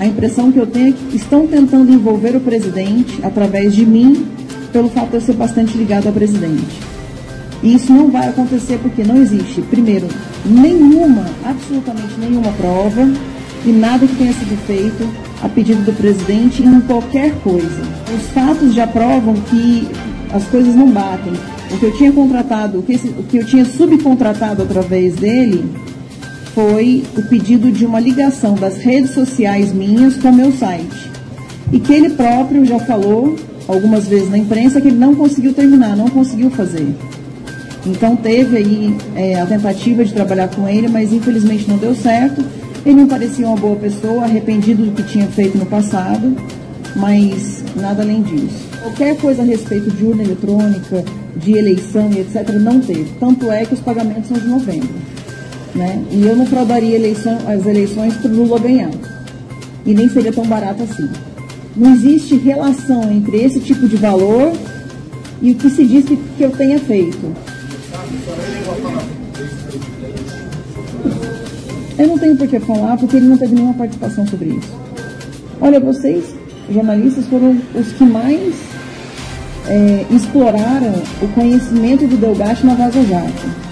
a impressão que eu tenho é que estão tentando envolver o presidente através de mim, pelo fato de eu ser bastante ligado ao presidente. E isso não vai acontecer porque não existe, primeiro, nenhuma, absolutamente nenhuma prova e nada que tenha sido feito a pedido do presidente em qualquer coisa. Os fatos já provam que as coisas não batem. O que eu tinha contratado, o que, esse, o que eu tinha subcontratado através dele foi o pedido de uma ligação das redes sociais minhas com o meu site. E que ele próprio já falou algumas vezes na imprensa que ele não conseguiu terminar, não conseguiu fazer. Então teve aí é, a tentativa de trabalhar com ele, mas infelizmente não deu certo. Ele não parecia uma boa pessoa, arrependido do que tinha feito no passado, mas nada além disso. Qualquer coisa a respeito de urna eletrônica, de eleição e etc., não teve. Tanto é que os pagamentos são de novembro. Né? E eu não fraudaria eleição, as eleições para o Lula ganhar. E nem seria tão barato assim. Não existe relação entre esse tipo de valor e o que se diz que, que eu tenha feito. Eu não tenho por que falar, porque ele não teve nenhuma participação sobre isso. Olha, vocês, jornalistas, foram os que mais é, exploraram o conhecimento do Delgatti na Vaza Jato.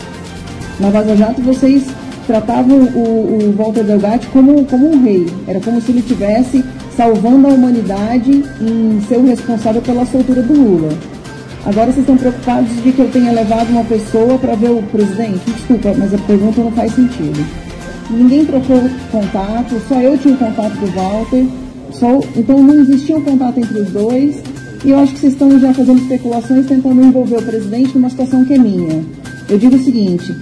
Na Vaza Jato, vocês tratavam o, o Walter Delgatti como, como um rei. Era como se ele tivesse salvando a humanidade em ser o responsável pela soltura do Lula. Agora vocês estão preocupados de que eu tenha levado uma pessoa para ver o presidente? Desculpa, mas a pergunta não faz sentido. Ninguém trocou contato, só eu tinha o contato do Walter, só, então não existia um contato entre os dois. E eu acho que vocês estão já fazendo especulações tentando envolver o presidente numa situação que é minha. Eu digo o seguinte: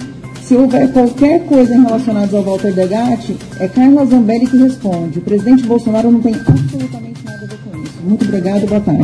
se houver qualquer coisa relacionada ao Walter Degatti, é Carla Zambelli que responde. O presidente Bolsonaro não tem absolutamente nada a ver com isso. Muito obrigado, boa tarde.